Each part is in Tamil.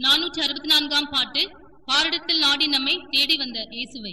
நானூற்றி அறுபத்தி நான்காம் பாட்டு பாரிடத்தில் நாடி நம்மை தேடி வந்த இயேசுவை.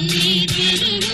நீ தெரிந்த